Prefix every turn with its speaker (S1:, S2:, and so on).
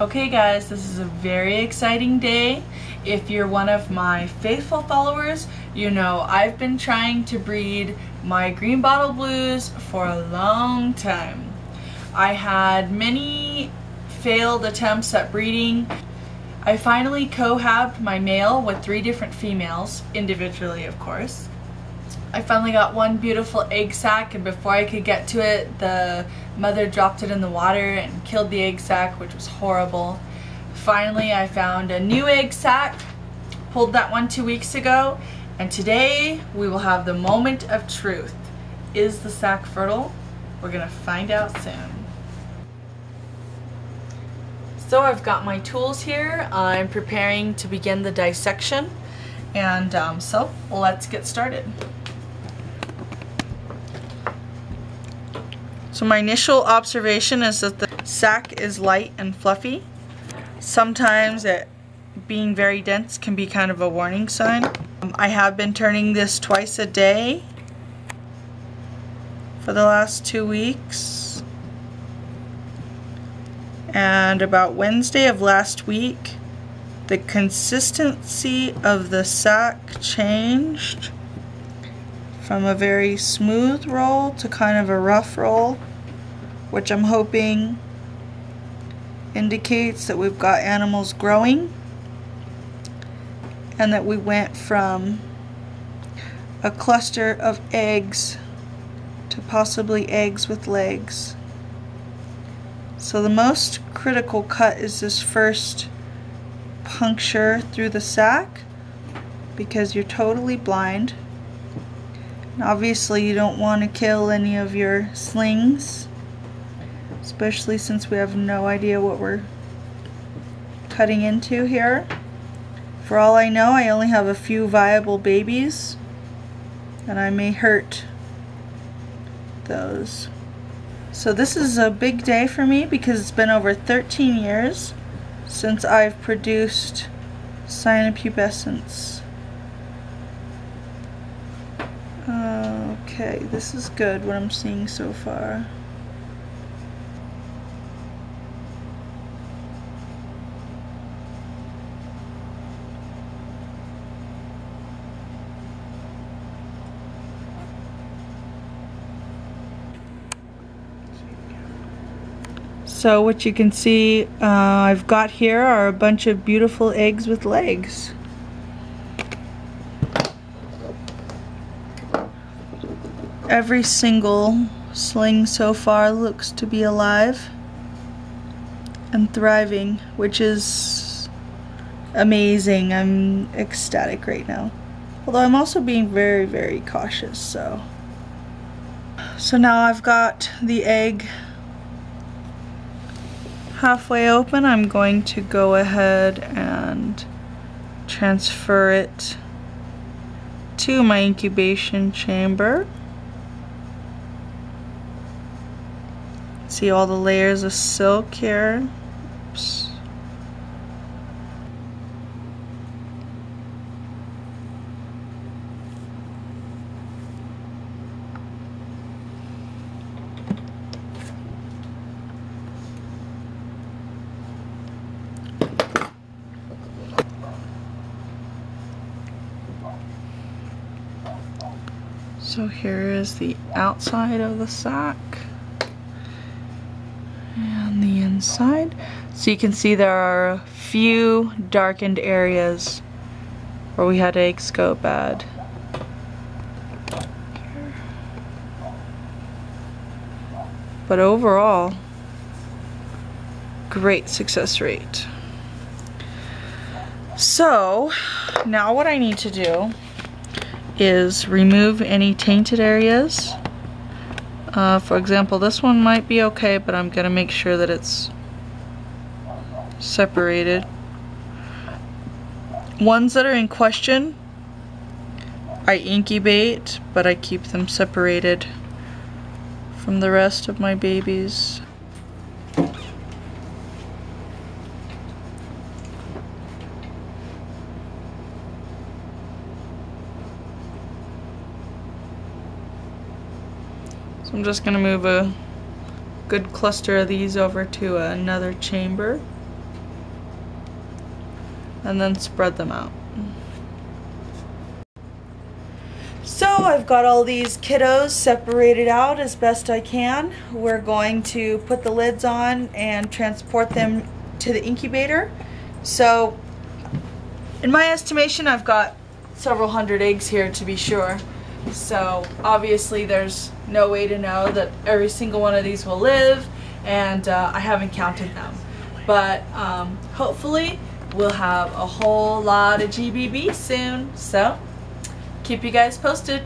S1: Okay guys, this is a very exciting day. If you're one of my faithful followers, you know I've been trying to breed my green bottle blues for a long time. I had many failed attempts at breeding. I finally cohabbed my male with three different females, individually of course. I finally got one beautiful egg sac and before I could get to it the mother dropped it in the water and killed the egg sac which was horrible. Finally I found a new egg sac, pulled that one two weeks ago and today we will have the moment of truth. Is the sac fertile? We're gonna find out soon. So I've got my tools here. I'm preparing to begin the dissection and um, so let's get started. So my initial observation is that the sack is light and fluffy. Sometimes it being very dense can be kind of a warning sign. Um, I have been turning this twice a day for the last two weeks. And about Wednesday of last week, the consistency of the sack changed from a very smooth roll to kind of a rough roll which I'm hoping indicates that we've got animals growing and that we went from a cluster of eggs to possibly eggs with legs. So the most critical cut is this first puncture through the sac because you're totally blind. Obviously you don't want to kill any of your slings especially since we have no idea what we're cutting into here. For all I know, I only have a few viable babies, and I may hurt those. So this is a big day for me because it's been over 13 years since I've produced Okay, this is good what I'm seeing so far. So what you can see uh, I've got here are a bunch of beautiful eggs with legs. Every single sling so far looks to be alive and thriving, which is amazing. I'm ecstatic right now. Although I'm also being very, very cautious, so. So now I've got the egg halfway open, I'm going to go ahead and transfer it to my incubation chamber. See all the layers of silk here. Oops. So here is the outside of the sac the inside. So you can see there are a few darkened areas where we had eggs go bad. But overall, great success rate. So, now what I need to do is remove any tainted areas. Uh, for example, this one might be okay, but I'm going to make sure that it's separated. Ones that are in question, I incubate, but I keep them separated from the rest of my babies. So I'm just going to move a good cluster of these over to another chamber. and then spread them out. So I've got all these kiddos separated out as best I can. We're going to put the lids on and transport them to the incubator. So in my estimation I've got several hundred eggs here to be sure. So obviously there's no way to know that every single one of these will live and uh, I haven't counted them. But um, hopefully we'll have a whole lot of GBB soon. So keep you guys posted.